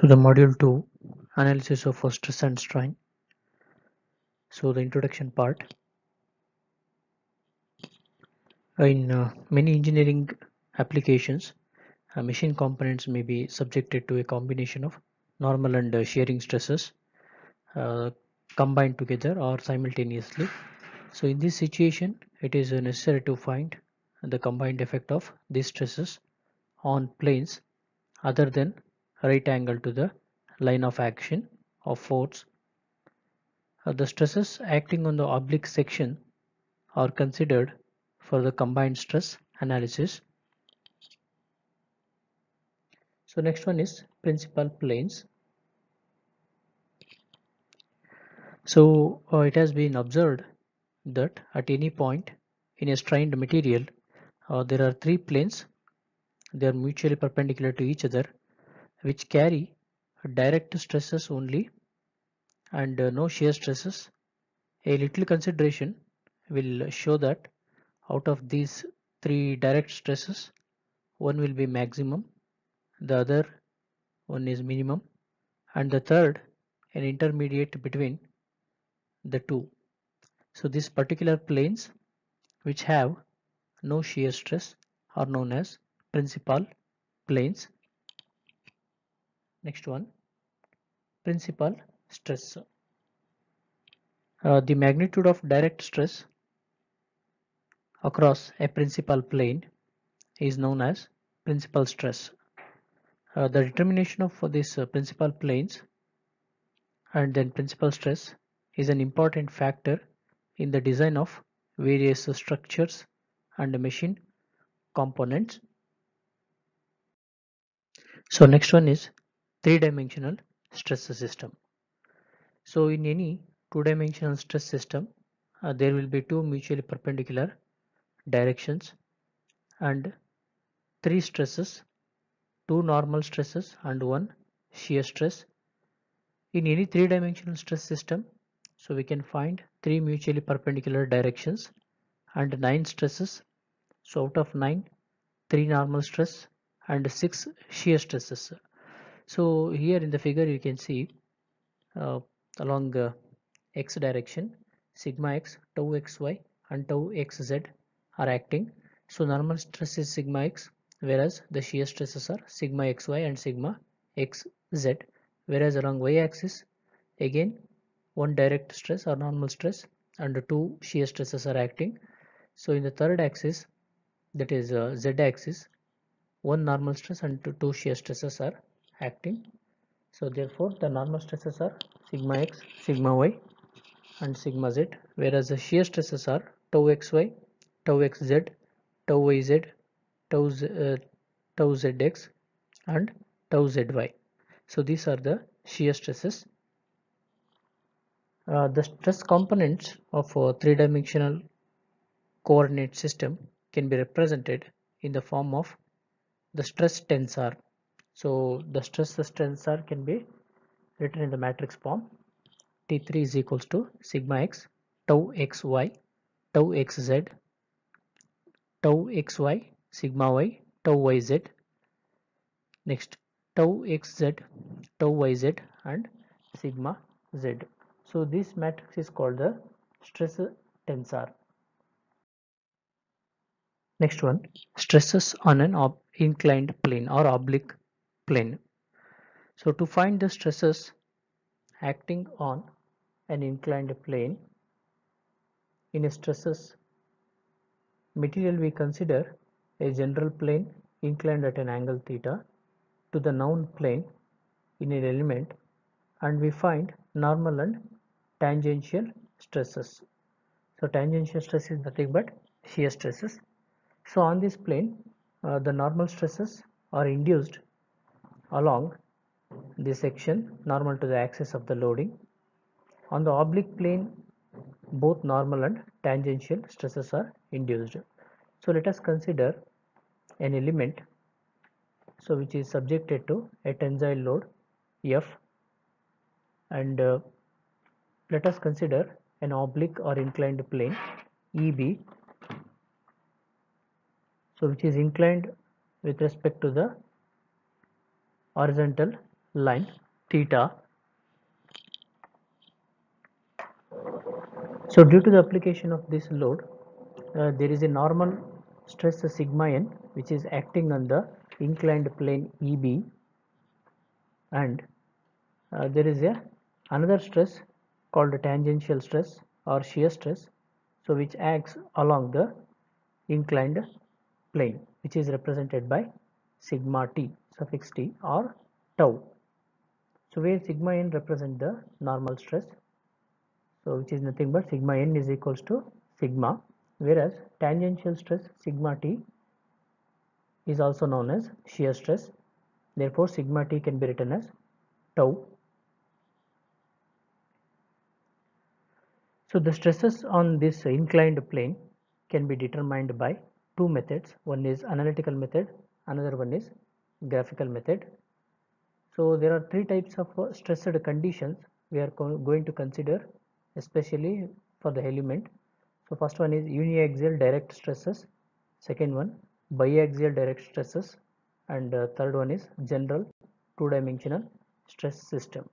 So the module 2 analysis of stress and strain. So the introduction part. In uh, many engineering applications, uh, machine components may be subjected to a combination of normal and uh, shearing stresses uh, combined together or simultaneously. So in this situation, it is uh, necessary to find the combined effect of these stresses on planes other than right angle to the line of action of force. Uh, the stresses acting on the oblique section are considered for the combined stress analysis. So next one is principal planes. So uh, it has been observed that at any point in a strained material uh, there are three planes they are mutually perpendicular to each other which carry direct stresses only and uh, no shear stresses. A little consideration will show that out of these three direct stresses, one will be maximum, the other one is minimum, and the third an intermediate between the two. So these particular planes which have no shear stress are known as principal planes Next one, principal stress. Uh, the magnitude of direct stress across a principal plane is known as principal stress. Uh, the determination of these uh, principal planes and then principal stress is an important factor in the design of various structures and machine components. So next one is three-dimensional stress system. So in any two-dimensional stress system, uh, there will be two mutually perpendicular directions and three stresses, two normal stresses and one shear stress. In any three-dimensional stress system, so we can find three mutually perpendicular directions and nine stresses. So out of nine, three normal stress and six shear stresses so here in the figure you can see uh, along uh, x direction sigma x tau xy and tau xz are acting so normal stress is sigma x whereas the shear stresses are sigma xy and sigma xz whereas along y axis again one direct stress or normal stress and two shear stresses are acting. So in the third axis that is uh, z axis one normal stress and two shear stresses are acting. So therefore the normal stresses are sigma x sigma y and sigma z whereas the shear stresses are tau xy tau xz tau yz tau, z, uh, tau zx and tau zy. So these are the shear stresses. Uh, the stress components of a three-dimensional coordinate system can be represented in the form of the stress tensor. So the stress tensor can be written in the matrix form. T3 is equals to sigma x tau xy tau xz tau xy sigma y tau yz next tau xz tau yz and sigma z. So this matrix is called the stress tensor. Next one stresses on an inclined plane or oblique plane. So to find the stresses acting on an inclined plane in a stresses material we consider a general plane inclined at an angle theta to the known plane in an element and we find normal and tangential stresses. So tangential stress is nothing but shear stresses. So on this plane uh, the normal stresses are induced along this section normal to the axis of the loading. On the oblique plane both normal and tangential stresses are induced. So let us consider an element. so which is subjected to a tensile load F and uh, let us consider an oblique or inclined plane EB so which is inclined with respect to the horizontal line theta so due to the application of this load uh, there is a normal stress sigma n which is acting on the inclined plane EB and uh, there is a another stress called tangential stress or shear stress so which acts along the inclined plane which is represented by sigma t suffix t or tau. So where sigma n represent the normal stress so which is nothing but sigma n is equals to sigma whereas tangential stress sigma t is also known as shear stress. Therefore sigma t can be written as tau. So the stresses on this inclined plane can be determined by two methods. One is analytical method another one is graphical method. So there are three types of uh, stressed conditions we are going to consider especially for the element. So first one is uniaxial direct stresses. Second one biaxial direct stresses and uh, third one is general two-dimensional stress system.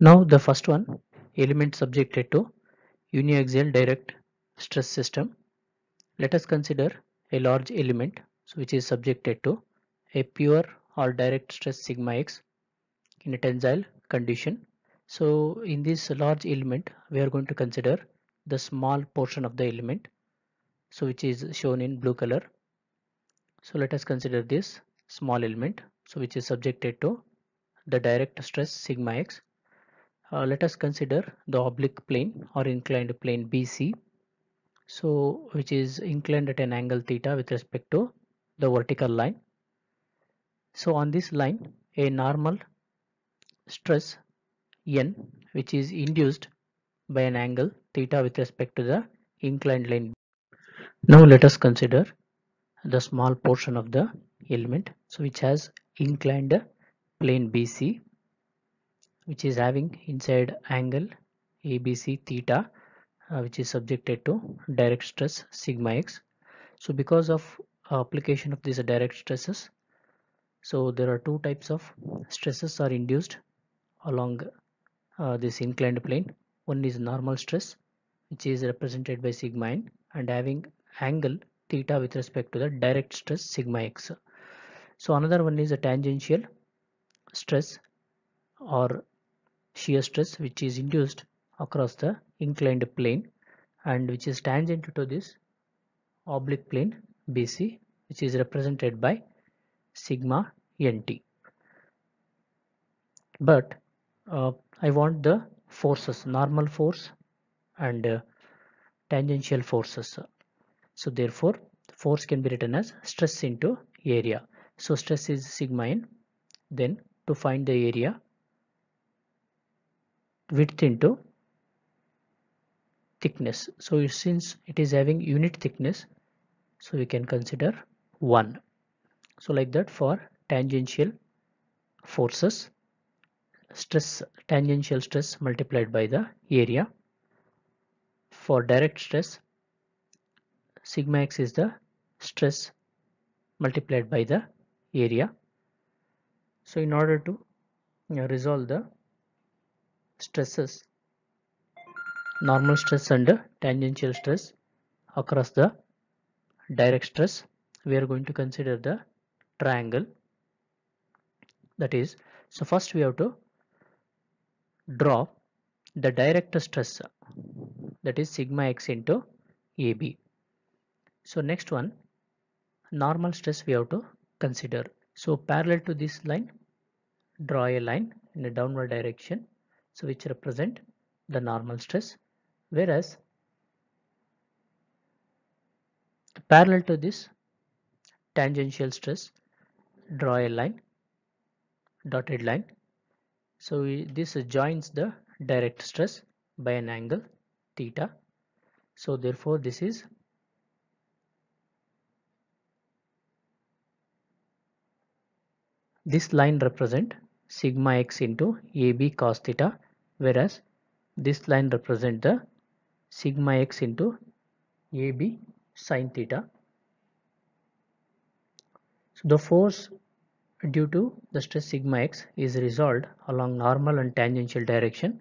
Now the first one element subjected to uniaxial direct stress system. Let us consider a large element so which is subjected to a pure or direct stress sigma x in a tensile condition. So in this large element we are going to consider the small portion of the element so which is shown in blue color. So let us consider this small element. So which is subjected to the direct stress sigma x. Uh, let us consider the oblique plane or inclined plane BC so which is inclined at an angle theta with respect to the vertical line. So on this line a normal stress n which is induced by an angle theta with respect to the inclined line now let us consider the small portion of the element so which has inclined plane BC which is having inside angle ABC theta uh, which is subjected to direct stress sigma x. So because of application of these direct stresses so there are two types of stresses are induced along uh, this inclined plane. One is normal stress which is represented by sigma n and having angle theta with respect to the direct stress sigma x. So another one is a tangential stress or shear stress which is induced across the inclined plane and which is tangent to this oblique plane BC which is represented by sigma nt. But uh, I want the forces normal force and uh, tangential forces so therefore force can be written as stress into area. So stress is sigma n then to find the area width into thickness. So since it is having unit thickness so we can consider 1 so like that for tangential forces stress tangential stress multiplied by the area. For direct stress sigma x is the stress multiplied by the area. So in order to resolve the stresses normal stress and tangential stress across the direct stress we are going to consider the triangle. That is so first we have to draw the direct stress that is sigma x into AB so next one normal stress we have to consider. So parallel to this line draw a line in a downward direction so which represent the normal stress. Whereas parallel to this tangential stress draw a line dotted line. So we, this joins the direct stress by an angle theta. So therefore this is this line represent sigma x into AB cos theta whereas this line represent the sigma x into AB sin theta. So the force due to the stress sigma x is resolved along normal and tangential direction.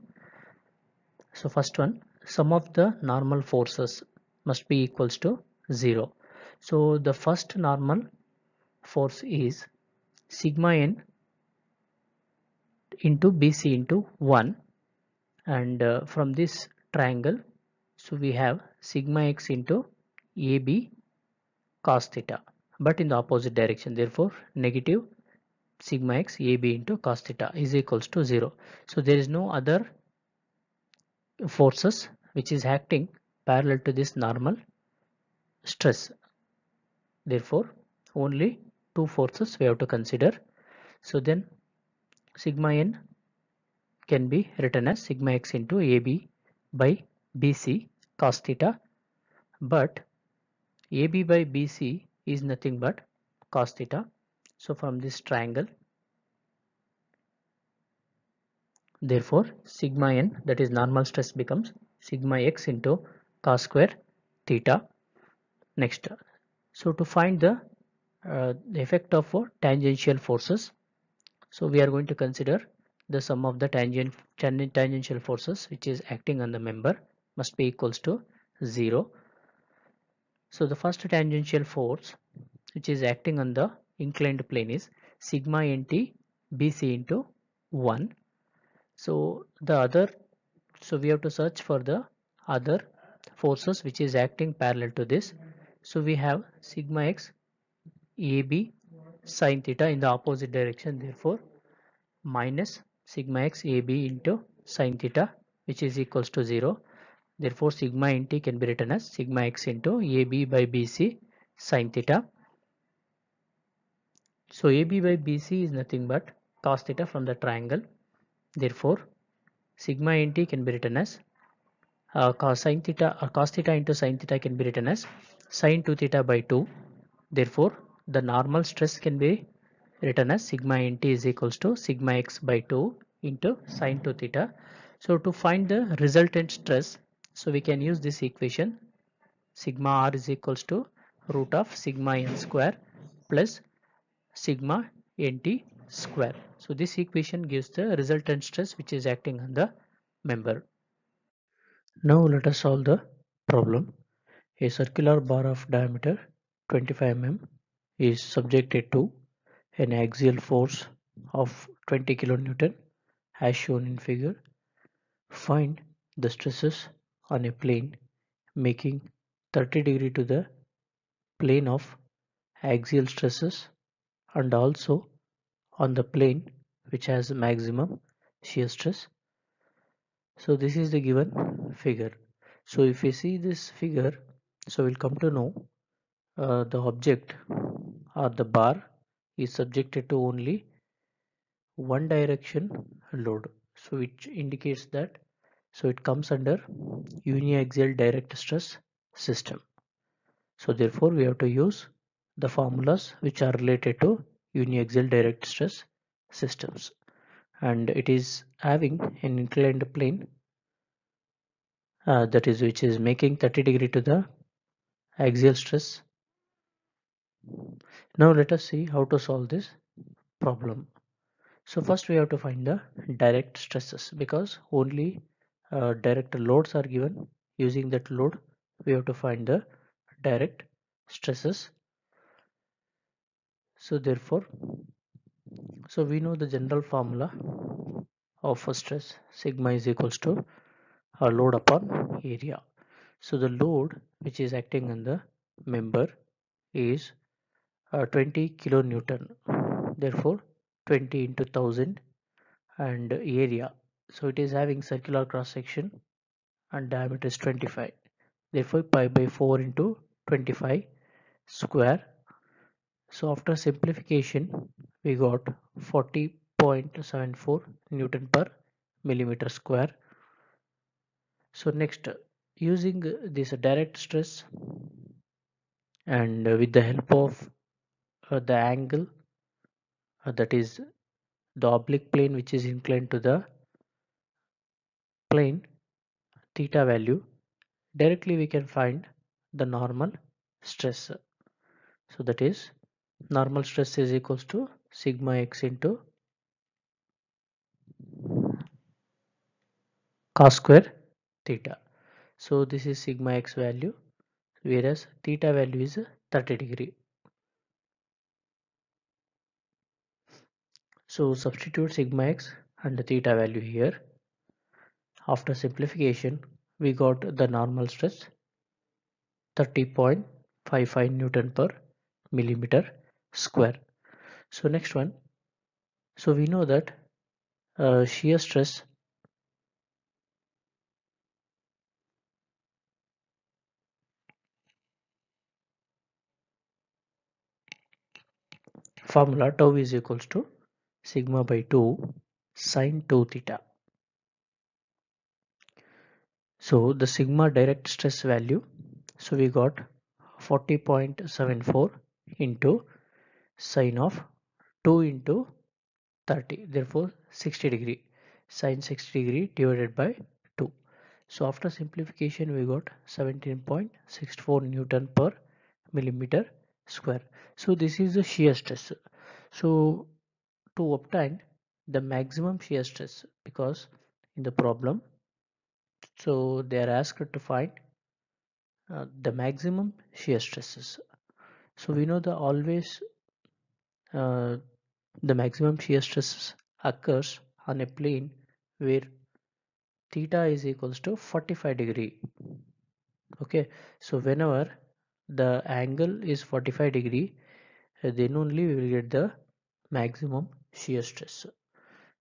So first one sum of the normal forces must be equals to 0. So the first normal force is sigma n into BC into 1 and uh, from this triangle so we have sigma x into AB cos theta but in the opposite direction therefore negative sigma x AB into cos theta is equals to 0. So there is no other forces which is acting parallel to this normal stress. Therefore only two forces we have to consider. So then sigma n can be written as sigma x into AB by BC cos theta but AB by BC is nothing but cos theta. So from this triangle therefore sigma n that is normal stress becomes sigma x into cos square theta. Next so to find the, uh, the effect of uh, tangential forces. So we are going to consider the sum of the tangent tangential forces which is acting on the member must be equals to 0 so the first tangential force which is acting on the inclined plane is sigma nt bc into 1 so the other so we have to search for the other forces which is acting parallel to this. So we have sigma x ab sine theta in the opposite direction therefore minus sigma x ab into sine theta which is equals to 0 therefore sigma nt can be written as sigma x into ab by bc sine theta. So ab by bc is nothing but cos theta from the triangle. Therefore sigma nt can be written as uh, cos theta or uh, cos theta into sine theta can be written as sine 2 theta by 2 therefore the normal stress can be written as sigma nt is equals to sigma x by 2 into sine 2 theta. So to find the resultant stress, so we can use this equation sigma r is equals to root of sigma n square plus sigma nt square. So this equation gives the resultant stress which is acting on the member. Now let us solve the problem. A circular bar of diameter 25 mm is subjected to an axial force of 20 kilonewton as shown in figure. Find the stresses on a plane making 30 degree to the plane of axial stresses and also on the plane which has maximum shear stress. So this is the given figure. So if we see this figure, so we'll come to know uh, the object or the bar is subjected to only one direction load so which indicates that so it comes under uniaxial direct stress system. So therefore we have to use the formulas which are related to uniaxial direct stress systems. And it is having an inclined plane uh, that is which is making 30 degree to the axial stress now let us see how to solve this problem. So first we have to find the direct stresses because only uh, direct loads are given. Using that load we have to find the direct stresses. So therefore, so we know the general formula of a stress sigma is equals to a load upon area. So the load which is acting on the member is uh, 20 kilonewton therefore 20 into 1000 and area. So it is having circular cross section and diameter is 25 therefore pi by 4 into 25 square. So after simplification we got 40.74 newton per millimeter square. So next using this direct stress and with the help of uh, the angle uh, that is the oblique plane which is inclined to the plane theta value directly we can find the normal stress. So that is normal stress is equals to sigma x into cos square theta. So this is sigma x value whereas theta value is 30 degree so substitute sigma x and the theta value here after simplification we got the normal stress 30.55 Newton per millimeter square. So next one, so we know that uh, shear stress formula tau is equals to sigma by 2 sine 2 theta. So the sigma direct stress value, so we got 40.74 into sine of 2 into 30 therefore 60 degree sine 60 degree divided by 2 so after simplification we got 17.64 newton per millimeter square. So this is the shear stress. So to obtain the maximum shear stress because in the problem so they are asked to find uh, the maximum shear stresses. So we know the always uh, the maximum shear stress occurs on a plane where theta is equals to 45 degree. Okay, so whenever the angle is 45 degree, then only we will get the maximum shear stress.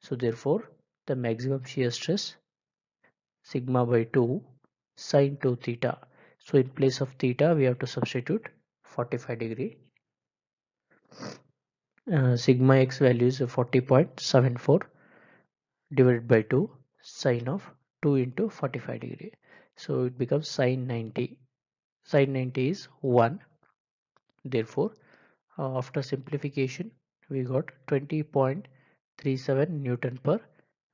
So therefore, the maximum shear stress sigma by 2 sine 2 theta. So in place of theta we have to substitute 45 degree. Uh, sigma x value is 40.74 divided by 2 sine of 2 into 45 degree. So it becomes sine 90. Sine 90 is 1. Therefore, uh, after simplification, we got 20.37 Newton per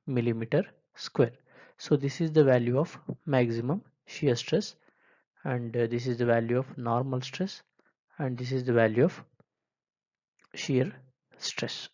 millimeter square. So this is the value of maximum shear stress and uh, this is the value of normal stress and this is the value of shear stress